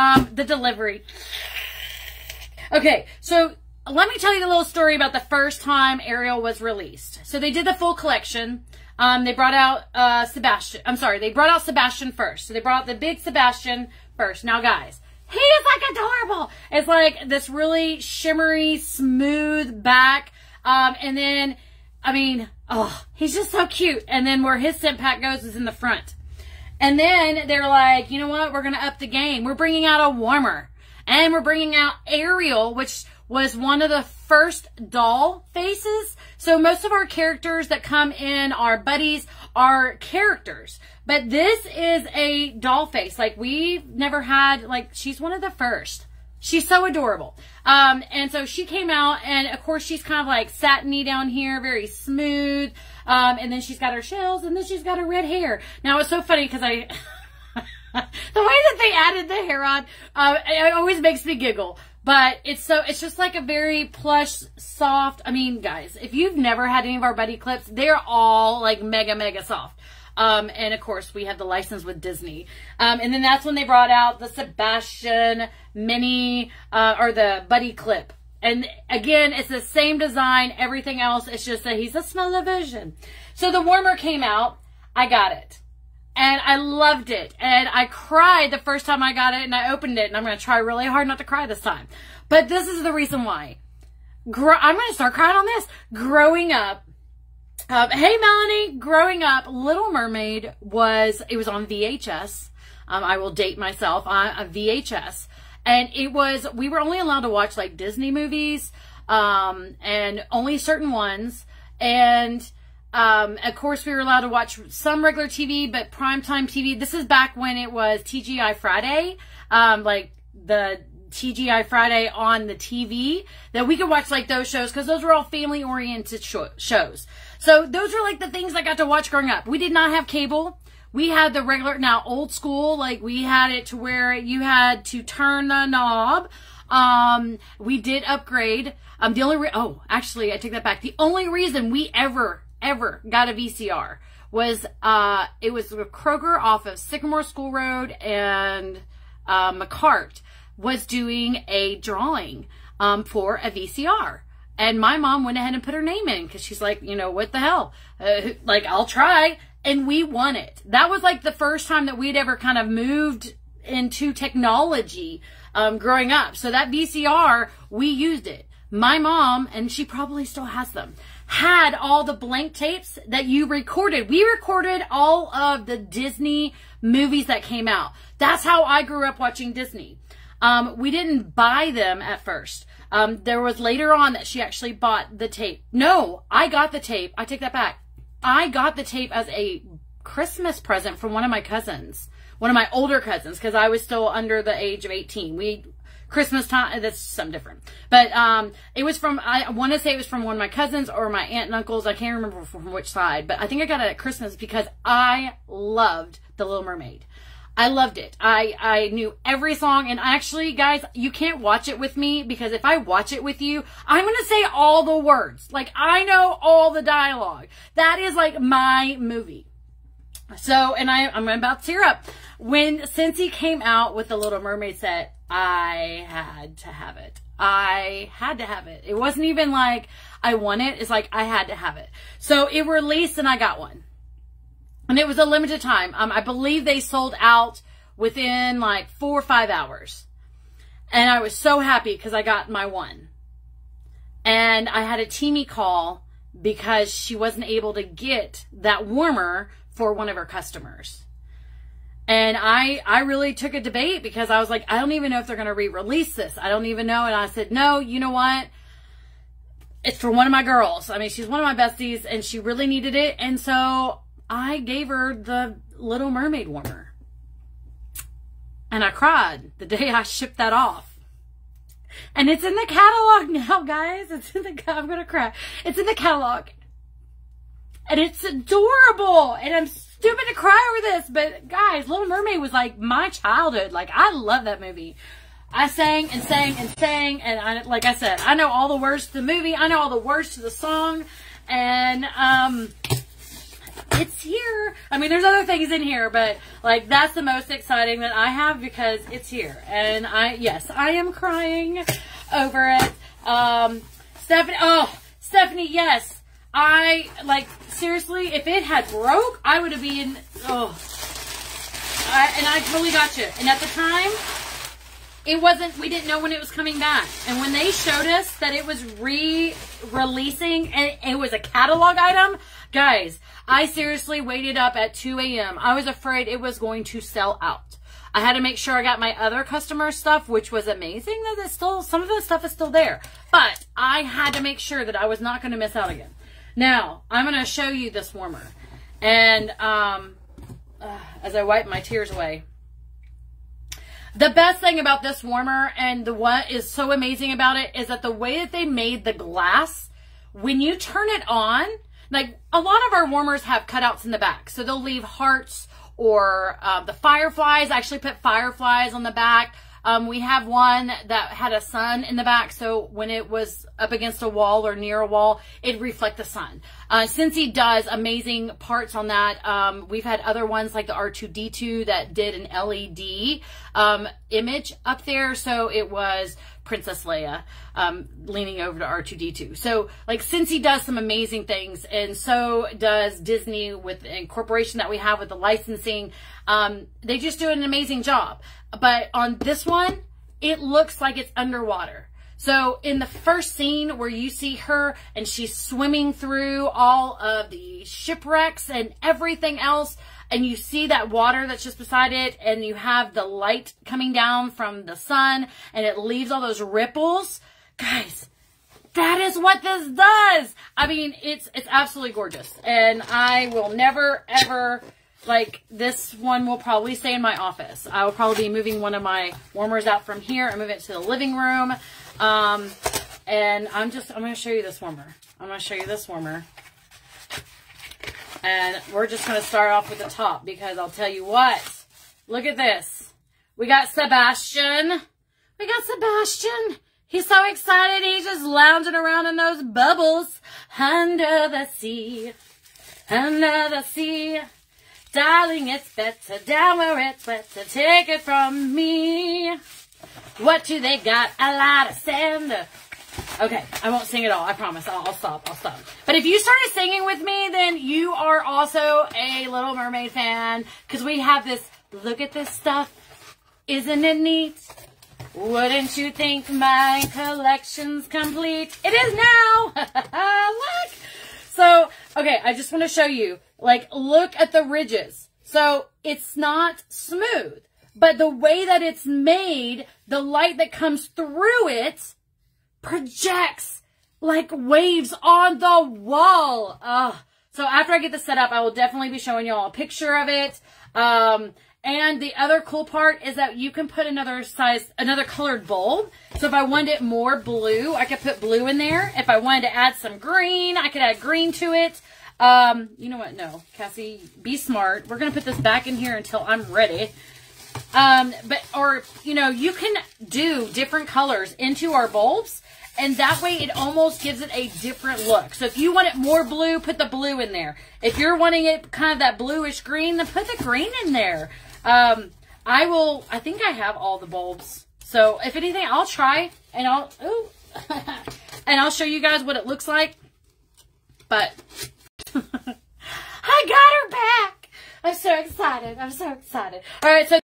Um, the delivery. Okay, so let me tell you the little story about the first time Ariel was released. So they did the full collection. Um, they brought out uh, Sebastian. I'm sorry, they brought out Sebastian first. So they brought out the big Sebastian first. Now, guys, he is like adorable. It's like this really shimmery, smooth back. Um, and then, I mean, oh, he's just so cute. And then where his scent pack goes is in the front. And then they're like, you know what? We're going to up the game. We're bringing out a warmer. And we're bringing out Ariel, which was one of the first doll faces. So most of our characters that come in our buddies are characters. But this is a doll face. Like we've never had, like she's one of the first. She's so adorable. Um, and so she came out and of course she's kind of like satiny down here, very smooth. Um, and then she's got her shells and then she's got her red hair. Now it's so funny because I, the way that they added the hair on, uh, it always makes me giggle. But it's so, it's just like a very plush, soft. I mean, guys, if you've never had any of our buddy clips, they're all like mega, mega soft. Um, and of course, we have the license with Disney. Um, and then that's when they brought out the Sebastian mini, uh, or the buddy clip. And again, it's the same design, everything else. It's just that he's a smaller version. So the warmer came out. I got it. And I loved it. And I cried the first time I got it and I opened it. And I'm going to try really hard not to cry this time. But this is the reason why. Gro I'm going to start crying on this. Growing up, uh, hey, Melanie, growing up, Little Mermaid was, it was on VHS. Um, I will date myself on a VHS. And it was, we were only allowed to watch like Disney movies, um, and only certain ones. And, um, of course, we were allowed to watch some regular TV, but primetime TV. This is back when it was TGI Friday, um, like the TGI Friday on the TV that we could watch like those shows because those were all family oriented sh shows. So those were like the things I got to watch growing up. We did not have cable. We had the regular, now old school, like we had it to where you had to turn the knob. Um, we did upgrade. Um, the only, re- oh, actually, I take that back. The only reason we ever, ever got a VCR was, uh, it was Kroger off of Sycamore School Road and, uh, McCart was doing a drawing, um, for a VCR. And my mom went ahead and put her name in because she's like, you know, what the hell? Uh, like, I'll try. And we won it. That was like the first time that we'd ever kind of moved into technology um, growing up. So that VCR, we used it. My mom, and she probably still has them, had all the blank tapes that you recorded. We recorded all of the Disney movies that came out. That's how I grew up watching Disney. Um, we didn't buy them at first. Um, there was later on that she actually bought the tape. No, I got the tape. I take that back. I got the tape as a Christmas present from one of my cousins, one of my older cousins, because I was still under the age of 18. We, Christmas time, that's something different. But, um, it was from, I want to say it was from one of my cousins or my aunt and uncles. I can't remember from which side, but I think I got it at Christmas because I loved The Little Mermaid. I loved it. I, I knew every song. And actually, guys, you can't watch it with me because if I watch it with you, I'm going to say all the words. Like, I know all the dialogue. That is like my movie. So, and I, I'm about to tear up. When, he came out with the Little Mermaid set, I had to have it. I had to have it. It wasn't even like I want it. It's like I had to have it. So it released and I got one and it was a limited time. Um, I believe they sold out within like four or five hours. And I was so happy because I got my one. And I had a Teamy call because she wasn't able to get that warmer for one of her customers. And I, I really took a debate because I was like, I don't even know if they're going to re-release this. I don't even know. And I said, no, you know what? It's for one of my girls. I mean, she's one of my besties and she really needed it. And so I gave her the Little Mermaid warmer. And I cried the day I shipped that off. And it's in the catalog now, guys. It's in the, I'm going to cry. It's in the catalog. And it's adorable. And I'm stupid to cry over this. But guys, Little Mermaid was like my childhood. Like I love that movie. I sang and sang and sang. And I, like I said, I know all the words to the movie. I know all the words to the song. And, um, it's here. I mean, there's other things in here, but like that's the most exciting that I have because it's here. And I, yes, I am crying over it. Um, Stephanie, oh, Stephanie, yes. I, like, seriously, if it had broke, I would have been, oh. I, and I totally got you. And at the time, it wasn't, we didn't know when it was coming back. And when they showed us that it was re-releasing and it was a catalog item, guys, I seriously waited up at 2 a.m. I was afraid it was going to sell out. I had to make sure I got my other customer stuff, which was amazing that it's still, some of the stuff is still there. But I had to make sure that I was not going to miss out again. Now, I'm going to show you this warmer. And um, uh, as I wipe my tears away, the best thing about this warmer and the what is so amazing about it is that the way that they made the glass, when you turn it on, like a lot of our warmers have cutouts in the back. So they'll leave hearts or uh, the fireflies. I actually put fireflies on the back. Um, we have one that had a sun in the back, so when it was up against a wall or near a wall, it'd reflect the sun. Uh, Scentsy does amazing parts on that. Um, we've had other ones like the R2D2 that did an LED um, image up there, so it was Princess Leia um, leaning over to R2D2. So, like, Scentsy does some amazing things, and so does Disney with the incorporation that we have with the licensing. Um, they just do an amazing job. But on this one, it looks like it's underwater. So in the first scene where you see her and she's swimming through all of the shipwrecks and everything else, and you see that water that's just beside it and you have the light coming down from the sun and it leaves all those ripples. Guys, that is what this does. I mean, it's, it's absolutely gorgeous and I will never ever like this one will probably stay in my office. I will probably be moving one of my warmers out from here and move it to the living room. Um, and I'm just, I'm going to show you this warmer. I'm going to show you this warmer. And we're just going to start off with the top because I'll tell you what. Look at this. We got Sebastian. We got Sebastian. He's so excited. He's just lounging around in those bubbles under the sea. Under the sea. Darling, it's better down where it's wetter. Take it from me. What do they got? A lot of sand. Okay, I won't sing at all. I promise. I'll, I'll, stop. I'll stop. But if you started singing with me, then you are also a Little Mermaid fan because we have this. Look at this stuff. Isn't it neat? Wouldn't you think my collection's complete? It is now. look. So, okay, I just want to show you. Like, look at the ridges. So, it's not smooth. But the way that it's made, the light that comes through it projects like waves on the wall. Ugh. So after I get this set up, I will definitely be showing y'all a picture of it. Um, and the other cool part is that you can put another size, another colored bulb. So if I wanted it more blue, I could put blue in there. If I wanted to add some green, I could add green to it. Um, you know what? No, Cassie, be smart. We're going to put this back in here until I'm ready. Um, but, or, you know, you can do different colors into our bulbs and that way it almost gives it a different look. So if you want it more blue, put the blue in there. If you're wanting it kind of that bluish green, then put the green in there. Um, I will, I think I have all the bulbs. So if anything, I'll try and I'll, ooh, and I'll show you guys what it looks like. But I got her back. I'm so excited. I'm so excited. All right. So